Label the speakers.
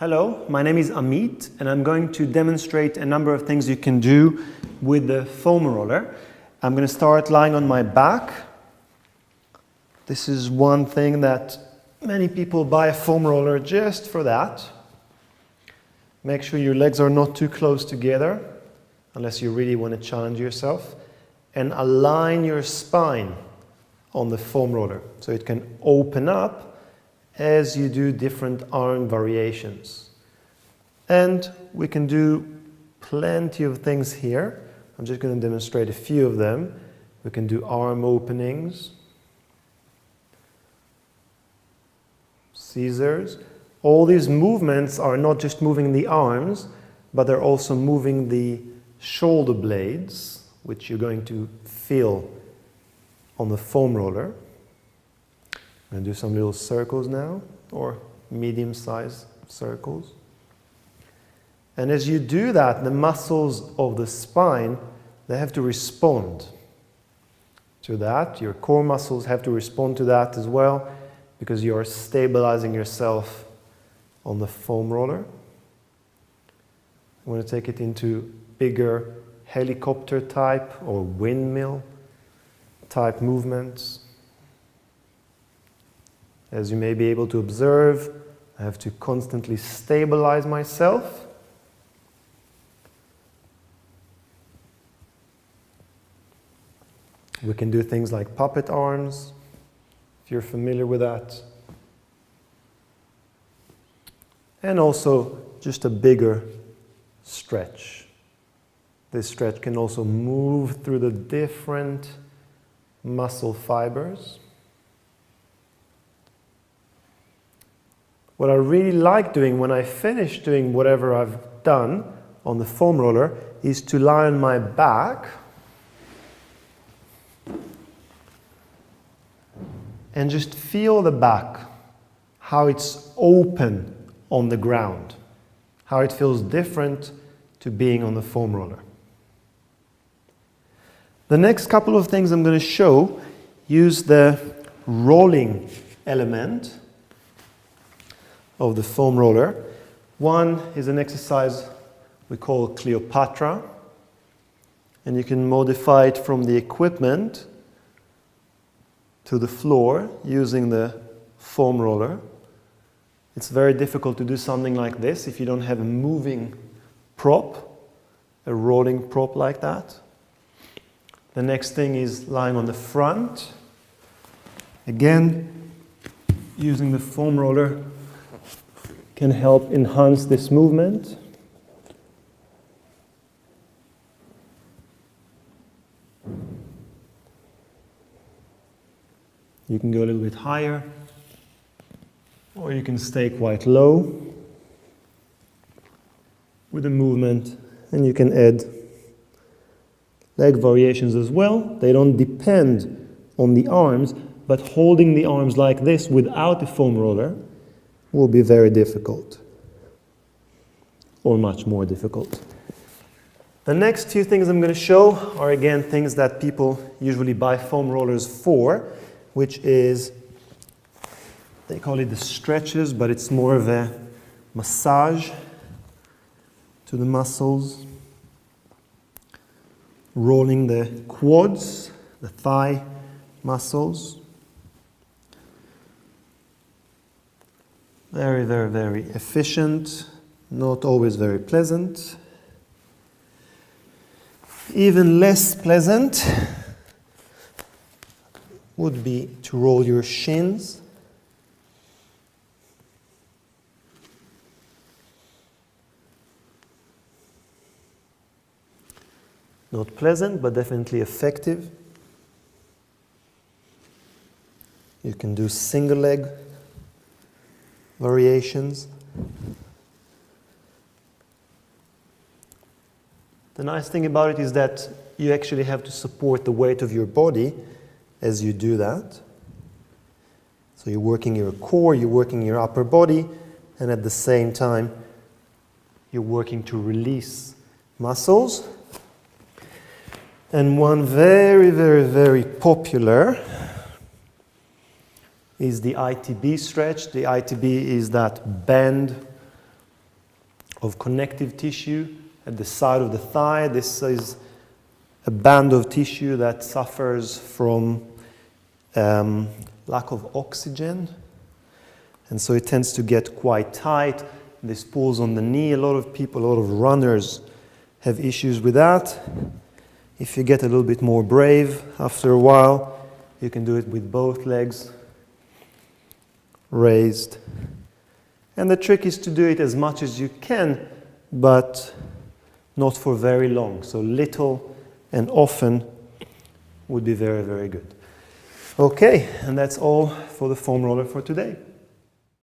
Speaker 1: Hello, my name is Amit and I'm going to demonstrate a number of things you can do with the foam roller. I'm going to start lying on my back. This is one thing that many people buy a foam roller just for that. Make sure your legs are not too close together unless you really want to challenge yourself. And align your spine on the foam roller so it can open up as you do different arm variations. And we can do plenty of things here. I'm just going to demonstrate a few of them. We can do arm openings, scissors. All these movements are not just moving the arms, but they're also moving the shoulder blades, which you're going to feel on the foam roller. To do some little circles now, or medium-sized circles. And as you do that, the muscles of the spine, they have to respond to that. Your core muscles have to respond to that as well, because you are stabilizing yourself on the foam roller. I'm going to take it into bigger helicopter type or windmill type movements. As you may be able to observe, I have to constantly stabilize myself. We can do things like puppet arms, if you're familiar with that. And also just a bigger stretch. This stretch can also move through the different muscle fibers. What I really like doing when I finish doing whatever I've done on the foam roller is to lie on my back and just feel the back, how it's open on the ground, how it feels different to being on the foam roller. The next couple of things I'm going to show use the rolling element of the foam roller. One is an exercise we call Cleopatra, and you can modify it from the equipment to the floor using the foam roller. It's very difficult to do something like this if you don't have a moving prop, a rolling prop like that. The next thing is lying on the front. Again, using the foam roller can help enhance this movement. You can go a little bit higher, or you can stay quite low with the movement, and you can add leg variations as well. They don't depend on the arms, but holding the arms like this without the foam roller will be very difficult or much more difficult. The next two things I'm going to show are again things that people usually buy foam rollers for, which is, they call it the stretches, but it's more of a massage to the muscles, rolling the quads, the thigh muscles. Very, very, very efficient, not always very pleasant. Even less pleasant would be to roll your shins. Not pleasant, but definitely effective. You can do single leg variations. The nice thing about it is that you actually have to support the weight of your body as you do that. So you're working your core, you're working your upper body, and at the same time, you're working to release muscles. And one very, very, very popular is the ITB stretch. The ITB is that bend of connective tissue at the side of the thigh. This is a band of tissue that suffers from um, lack of oxygen. And so it tends to get quite tight. This pulls on the knee. A lot of people, a lot of runners have issues with that. If you get a little bit more brave after a while, you can do it with both legs raised. And the trick is to do it as much as you can, but not for very long. So little and often would be very, very good. Okay, and that's all for the foam roller for today.